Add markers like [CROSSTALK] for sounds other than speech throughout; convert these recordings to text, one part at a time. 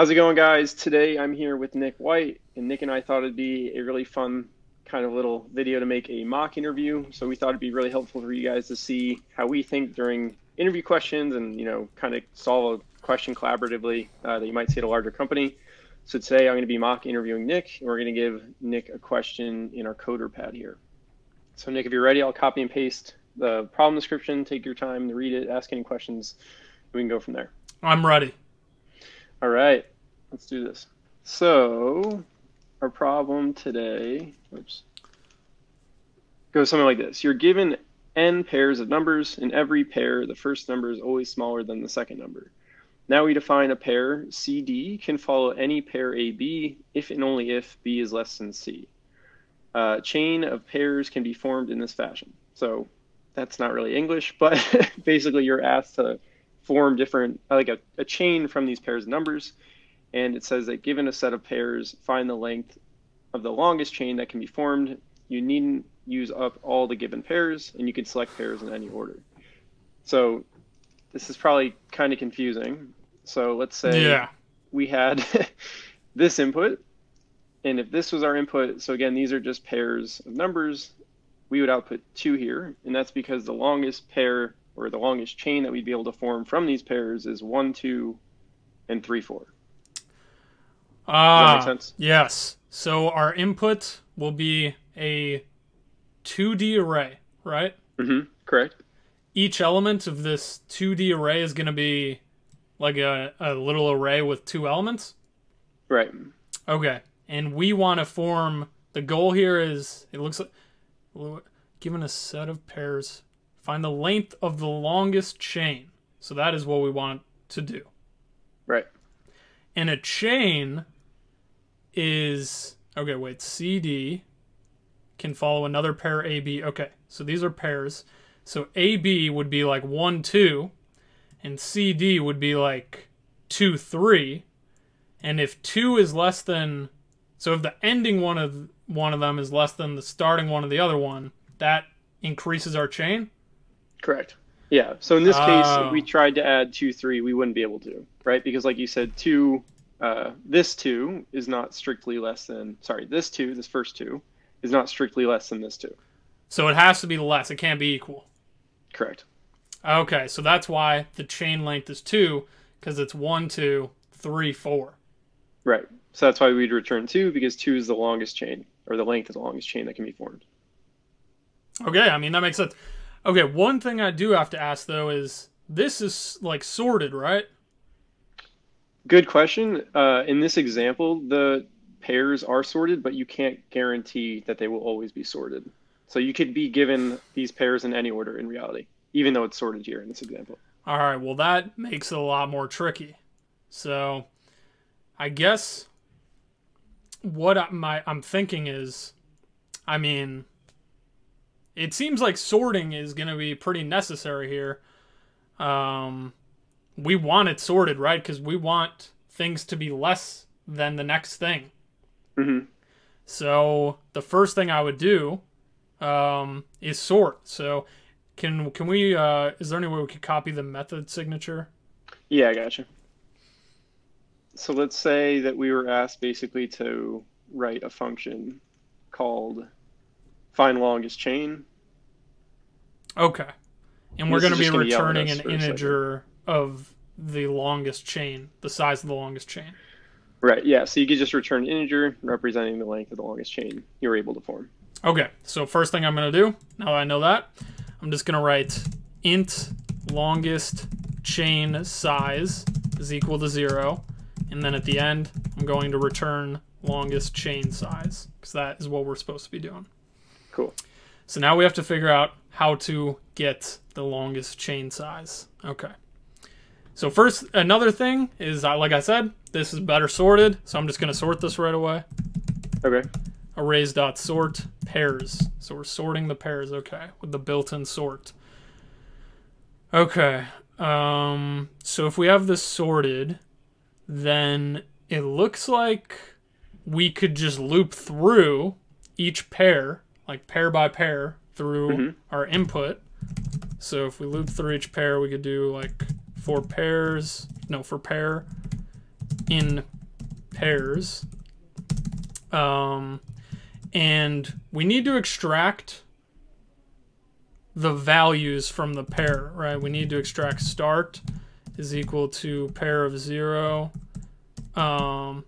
How's it going, guys? Today I'm here with Nick White, and Nick and I thought it'd be a really fun kind of little video to make a mock interview. So we thought it'd be really helpful for you guys to see how we think during interview questions and, you know, kind of solve a question collaboratively uh, that you might see at a larger company. So today I'm going to be mock interviewing Nick, and we're going to give Nick a question in our coder pad here. So Nick, if you're ready, I'll copy and paste the problem description, take your time to read it, ask any questions, we can go from there. I'm ready. All right, let's do this. So, our problem today, goes something like this. You're given n pairs of numbers. In every pair, the first number is always smaller than the second number. Now we define a pair CD can follow any pair AB if and only if B is less than C. Uh, chain of pairs can be formed in this fashion. So that's not really English, but [LAUGHS] basically you're asked to form different, like a, a chain from these pairs of numbers. And it says that given a set of pairs, find the length of the longest chain that can be formed. You needn't use up all the given pairs, and you can select pairs in any order. So this is probably kind of confusing. So let's say Yeah. we had [LAUGHS] this input, and if this was our input, so again, these are just pairs of numbers, we would output two here, and that's because the longest pair or the longest chain that we'd be able to form from these pairs is one, two, and three, four. Ah, make sense? yes. So our input will be a 2D array, right? Mm-hmm. Correct. Each element of this 2D array is going to be like a, a little array with two elements. Right. Okay. And we want to form the goal here is it looks like given a set of pairs, find the length of the longest chain. So that is what we want to do. Right. And a chain is okay, wait, CD can follow another pair AB. Okay, so these are pairs. So AB would be like 1 2 and CD would be like 2 3. And if 2 is less than so if the ending one of one of them is less than the starting one of the other one, that increases our chain. Correct. Yeah. So in this Oh. case, if we tried to add two, three, we wouldn't be able to, right? Because like you said, two, uh, this two is not strictly less than. Sorry, this two, this first two, is not strictly less than this two. So it has to be less. It can't be equal. Correct. Okay, so that's why the chain length is 2 cuz it's one, two, three, four. Right. So that's why we'd return two because two is the longest chain, or the length of the longest chain that can be formed. Okay, I mean that makes sense. Okay, one thing I do have to ask though is this is like sorted, right? Good question. Uh, in this example, the pairs are sorted, but you can't guarantee that they will always be sorted. So you could be given these pairs in any order in reality, even though it's sorted here in this example. All right, well that makes it a lot more tricky. So, I guess what I, my I'm thinking is, I mean, it seems like sorting is going to be pretty necessary here. Um, we want it sorted, right? Because we want things to be less than the next thing. hmm So the first thing I would do um, is sort. So can can we? Uh, is there any way we could copy the method signature? Yeah, I gotcha. So let's say that we were asked basically to write a function called find longest chain. Okay, and we're going to be just gonna yell at returning an for a second. integer of the longest chain, the size of the longest chain. Right, yeah. So you could just return an integer representing the length of the longest chain you're able to form. Okay, so first thing I'm going to do, now that I know that, I'm just going to write int longest chain size is equal to zero. And then at the end, I'm going to return longest chain size because that is what we're supposed to be doing. Cool. So now we have to figure out how to get the longest chain size. Okay. So first, another thing is, uh, like I said, this is better sorted. So I'm just going to sort this right away Okay. arrays dot sort pairs. So we're sorting the pairs, okay, with the built-in sort. Okay. Um so if we have this sorted, then it looks like we could just loop through each pair, like pair by pair through Mhm. our input. So if we loop through each pair, we could do like for pairs, no, for pair in pairs. Um, and we need to extract the values from the pair, right? We need to extract start is equal to pair of zero. Um,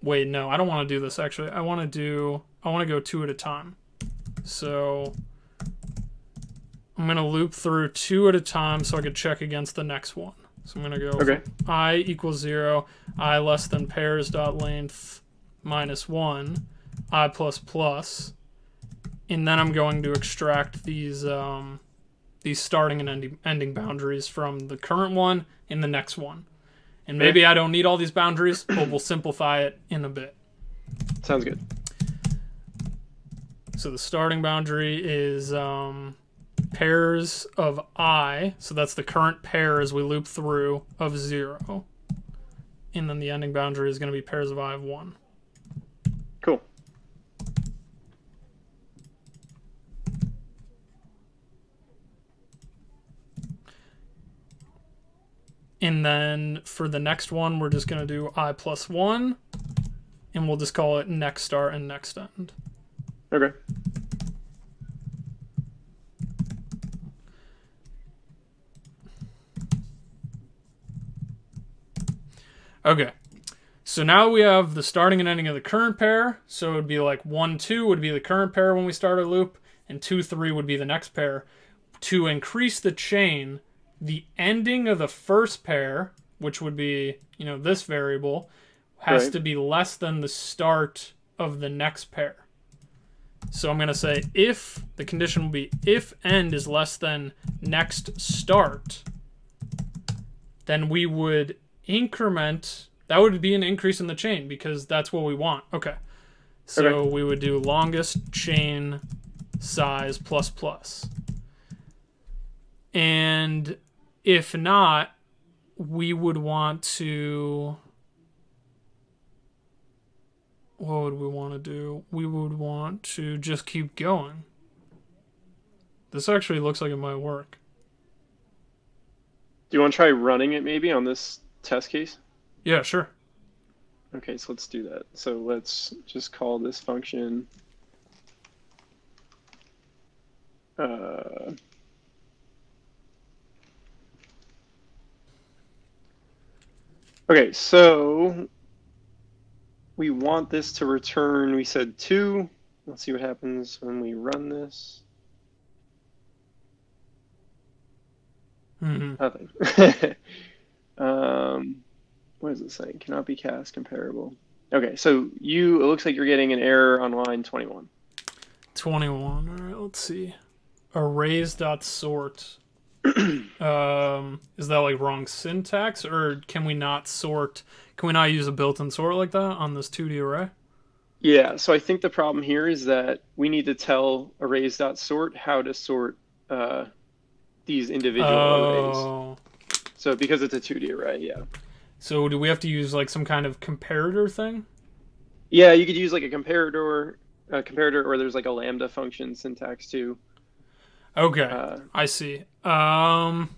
wait, no, I don't want to do this actually. I want to do, I want to go two at a time. So I'm going to loop through two at a time so I could check against the next one. So I'm going to go Okay. i equals 0, i less than pairs dot length minus 1, i plus plus, and then I'm going to extract these um, these starting and ending, ending boundaries from the current one and the next one. And maybe I don't need all these boundaries, but we'll simplify it in a bit. Sounds good. So the starting boundary is um, pairs of i, so that's the current pair as we loop through of 0. And then the ending boundary is going to be pairs of i of 1. Cool. And then for the next one, we're just going to do i plus 1, and we'll just call it next start and next end. Okay. Okay. So now we have the starting and ending of the current pair. So it would be like 1, 2 would be the current pair when we start a loop, and 2, 3 would be the next pair. To increase the chain, the ending of the first pair, which would be, you know, this variable, has Right. to be less than the start of the next pair. So I'm going to say if the condition will be if end is less than next start, then we would increment that would be an increase in the chain because that's what we want. Okay. So Okay. we would do longest chain size plus plus. And if not, we would want to what would we want to do? We would want to just keep going. This actually looks like it might work. Do you want to try running it maybe on this test case? Yeah, sure. Okay, so let's do that. So let's just call this function uh, Okay, so we want this to return, we said 2. Let's see what happens when we run this. hmm Nothing. [LAUGHS] um, what is it saying? Cannot be cast comparable. Okay, so you it looks like you're getting an error on line 21. 21. All right, let's see. Arrays dot sort. [CLEARS THROAT] um, is that like wrong syntax, or can we not sort? Can we not use a built-in sort like that on this 2D array? Yeah, so I think the problem here is that we need to tell arrays.sort how to sort uh, these individual arrays. Oh, So because it's a 2D array, yeah. so do we have to use like some kind of comparator thing? Yeah, you could use like a comparator, a comparator, or there's like a lambda function syntax too. Okay, Uh, I see. Um,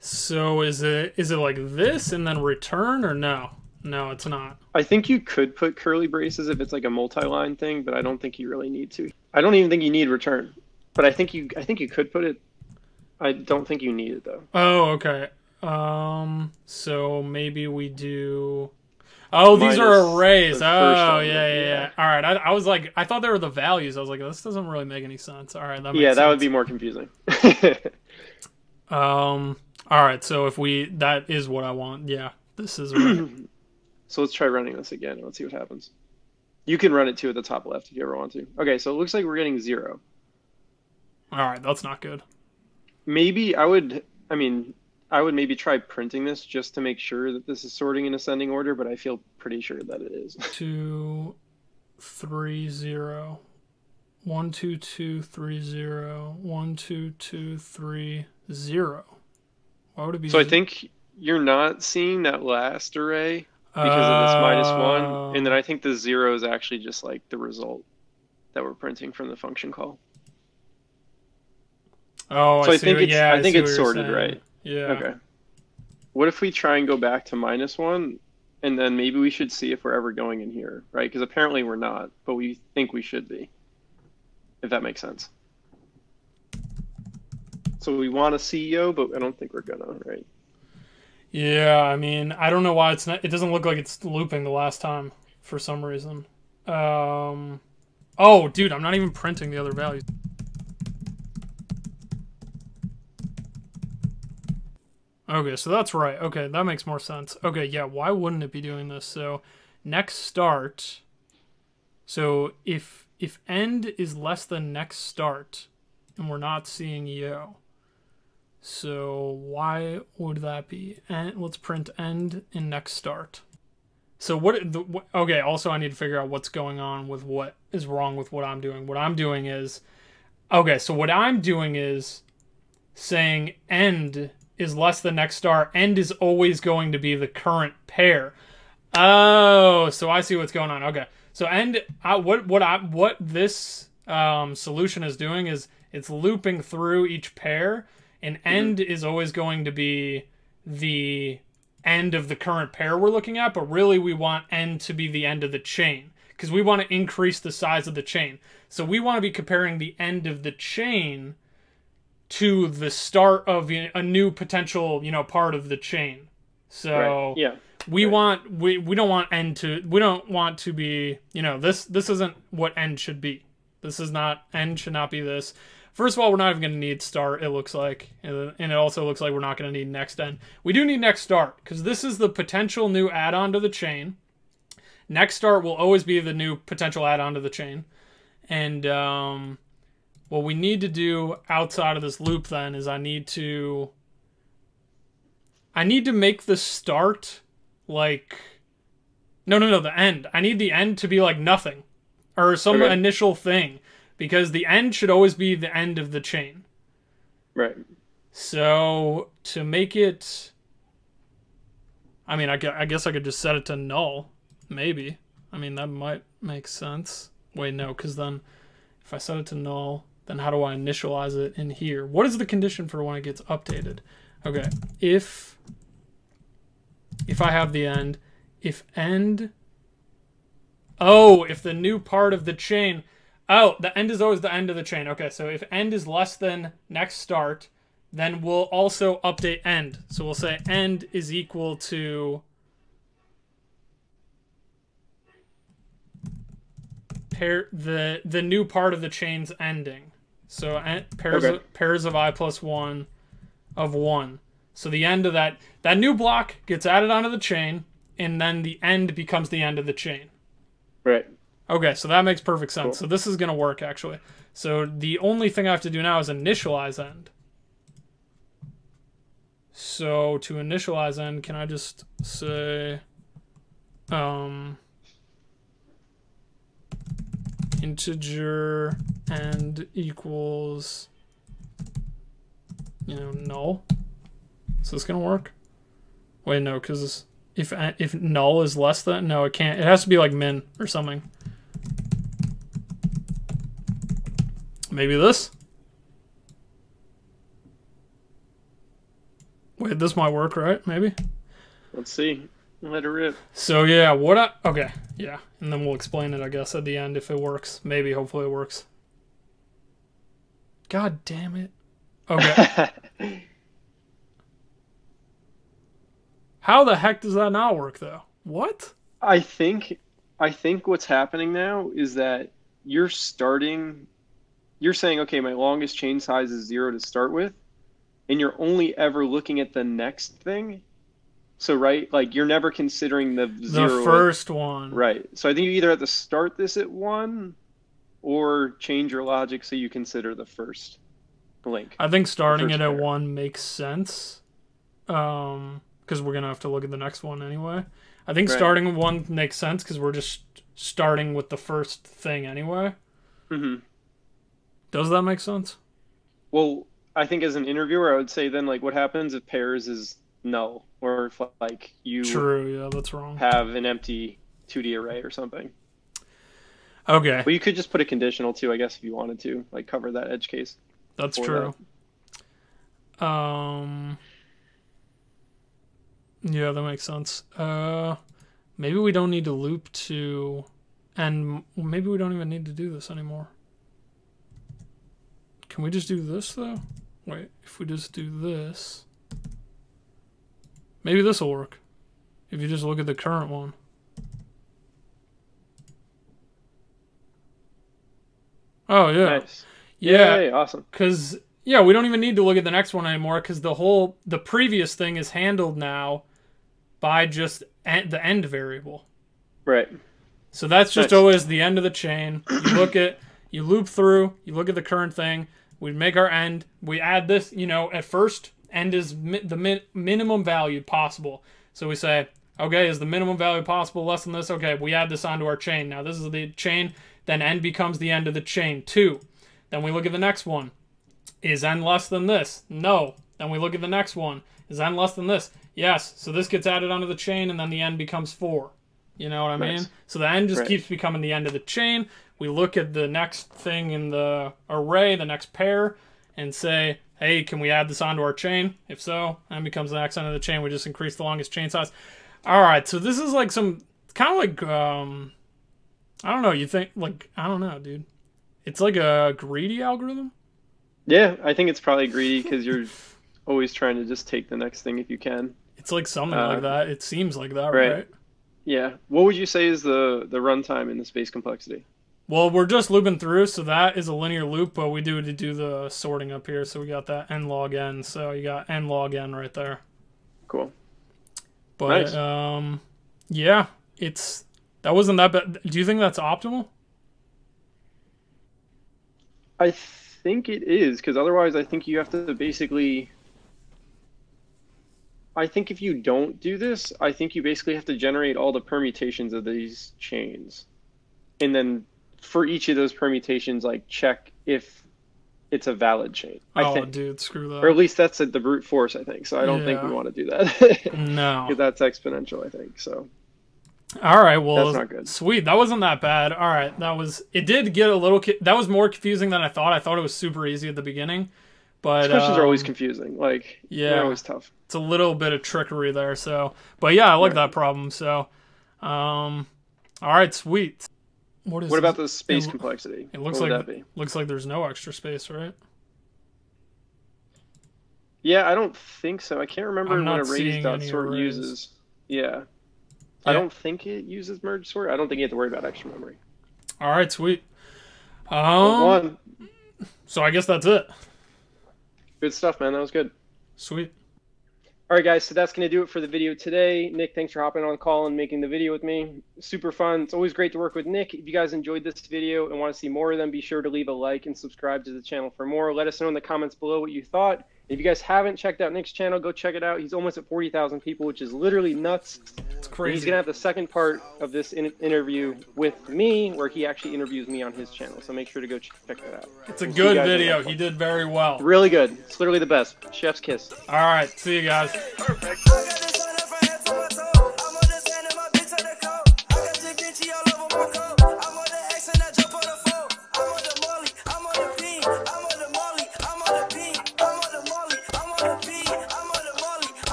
so is it is it like this and then return or no? No, it's not. I think you could put curly braces if it's like a multi-line thing, but I don't think you really need to. I don't even think you need return, but I think you I think you could put it. I don't think you need it though. Oh, okay. Um, so maybe we do. Oh, these are arrays. the Oh, yeah, yeah, yeah. All right. I, I was like, I thought they were the values. I was like, this doesn't really make any sense. All right, that makes yeah, that would be more confusing. [LAUGHS] Um. All right. So if we, that is what I want. Yeah, this is. Right. [CLEARS THROAT] so let's try running this again. and Let's see what happens. You can run it too at the top left if you ever want to. Okay, so it looks like we're getting zero. All right, that's not good. Maybe I would. I mean, I would maybe try printing this just to make sure that this is sorting in ascending order, but I feel pretty sure that it is. [LAUGHS] Two, three, zero. One, two, two, three, zero. One, two, two, three, zero. Why would it be? So I think you're not seeing that last array because of this one, and then I think the zero is actually just like the result that we're printing from the function call. Oh, So I see think what- it's- yeah, I think see it's sorted saying. right. Yeah. Okay. What if we try and go back to minus one and then maybe we should see if we're ever going in here, right? Because apparently we're not, but we think we should be, if that makes sense. So we want a CEO, but I don't think we're gonna, right? Yeah, I mean, I don't know why it's not. It doesn't look like it's looping the last time for some reason. Um, oh, dude, I'm not even printing the other values. Okay, so that's right. Okay, that makes more sense. Okay, yeah, why wouldn't it be doing this? So, next start. So, if if end is less than next start, and we're not seeing yo. So, why would that be? And let's print end in next start. So what, the, what okay, also I need to figure out what's going on with what is wrong with what I'm doing. What I'm doing is okay, so what I'm doing is saying end is less than next star. End is always going to be the current pair. Oh, so I see what's going on. Okay, so end. I, what what I what this um, solution is doing is it's looping through each pair, and end mm-hmm. is always going to be the end of the current pair we're looking at, but really we want end to be the end of the chain because we want to increase the size of the chain. So we want to be comparing the end of the chain to the start of a new potential, you know, part of the chain. So right. yeah. We right. want we, we don't want end to we don't want to be you know this this isn't what end should be. This is not end should not be this. First of all, we're not even going to need start, it looks like. And it also looks like we're not going to need next end. We do need next start, because this is the potential new add-on to the chain. Next start will always be the new potential add-on to the chain. And um, what we need to do outside of this loop then is I need to I need to make the start like no no no the end. I need the end to be like nothing or some okay. initial thing because the end should always be the end of the chain. Right. So to make it I mean I guess I could just set it to null maybe. I mean that might make sense. Wait no cuz then if I set it to null then how do I initialize it in here? What is the condition for when it gets updated? Okay, if if I have the end, if end, oh, if the new part of the chain, oh, the end is always the end of the chain. Okay, so if end is less than next start, then we'll also update end. So we'll say end is equal to pair the the new part of the chain's ending. So eh, pairs okay. of, pairs of i plus one of one. So the end of that that new block gets added onto the chain, and then the end becomes the end of the chain. Right. Okay, so that makes perfect sense. Cool. So this is gonna work actually. So the only thing I have to do now is initialize end. So to initialize end, can I just say um integer end equals you know null is this gonna work wait no because if if null is less than no it can't it has to be like min or something maybe this wait this might work right maybe let's see let it rip. So yeah, what I okay, yeah, and then we'll explain it, I guess, at the end if it works. Maybe, hopefully, it works. God damn it. Okay. [LAUGHS] How the heck does that not work though? What? I think I think what's happening now is that you're starting you're saying, okay, my longest chain size is zero to start with, and you're only ever looking at the next thing so right, like you're never considering the zero. The first one. Right. So I think you either have to start this at one, or change your logic so you consider the first link. I think starting it at one makes sense, um, because we're gonna have to look at the next one anyway. I think right. starting one makes sense because we're just starting with the first thing anyway. Mm-hmm. Does that make sense? Well, I think as an interviewer, I would say then like what happens if pairs is null or if like you true yeah that's wrong have an empty 2d array or something okay Well, you could just put a conditional too i guess if you wanted to like cover that edge case that's true that. um yeah that makes sense uh maybe we don't need to loop to, and maybe we don't even need to do this anymore. Can we just do this though? Wait, if we just do this, maybe this will work. If you just look at the current one. Oh yeah. Nice. Yeah. Yay, awesome. Cause yeah, we don't even need to look at the next one anymore because the whole the previous thing is handled now by just the end variable. Right. So that's just Nice. always the end of the chain. You look at you loop through, you look at the current thing, we make our end, we add this, you know, at first end is mi- the min- minimum value possible. So we say, okay, is the minimum value possible less than this? Okay, we add this onto our chain. Now this is the chain, then end becomes the end of the chain. 2. Then we look at the next one. Is n less than this? No. Then we look at the next one. Is n less than this? Yes. So this gets added onto the chain, and then the n becomes 4. You know what I mean? So the end just Right. keeps becoming the end of the chain. We look at the next thing in the array, the next pair, and say, hey, can we add this onto our chain? If so, n becomes the next end of the chain. We just increase the longest chain size. All right. So this is like some kind of like um, I don't know. You think like I don't know, dude. It's like a greedy algorithm. Yeah, I think it's probably greedy because you're [LAUGHS] always trying to just take the next thing if you can. It's like something Uh, like that. It seems like that, right. right? Yeah. What would you say is the the runtime in the space complexity? Well, we're just looping through, so that is a linear loop, but we do to do the sorting up here. So we got that n log n. So you got n log n right there. Cool. But Nice. um, yeah, it's that wasn't that bad. Do you think that's optimal? I think it is because otherwise, I think you have to basically. I think if you don't do this, I think you basically have to generate all the permutations of these chains, and then for each of those permutations, like check if it's a valid chain. I oh, think, dude, screw that. or at least that's at the brute force. I think so. I don't think we want to do that [LAUGHS] no. because that's exponential. I think so. All right, well, That's not good. sweet. That wasn't that bad. All right, that was. It did get a little. That was more confusing than I thought. I thought it was super easy at the beginning, but These questions are always um, confusing. Like yeah. they're always tough. it's a little bit of trickery there. So, but yeah, I like Right. that problem. So, um, all right, sweet. What is What about the space lo- complexity? It looks what like that be? looks like there's no extra space, right? Yeah, I don't think so. I can't remember what arrays seeing dot sort arrays. uses. Yeah. I don't think it uses merge sort. I don't think you have to worry about extra memory. All right, sweet. Um, one, so I guess that's it. good stuff, man. That was good. Sweet. All right, guys. So that's going to do it for the video today. Nick, thanks for hopping on call and making the video with me. Super fun. It's always great to work with Nick. If you guys enjoyed this video and want to see more of them, be sure to leave a like and subscribe to the channel for more. Let us know in the comments below what you thought. If you guys haven't checked out Nick's channel, go check it out. He's almost at 40,000 people, which is literally nuts. It's He's gonna have the second part of this in- interview with me, where he actually interviews me on his channel. So make sure to go ch- check that out. It's a We'll good guys in the video. He did very well. Really good. It's literally the best. Chef's kiss. All right, see you guys. Perfect.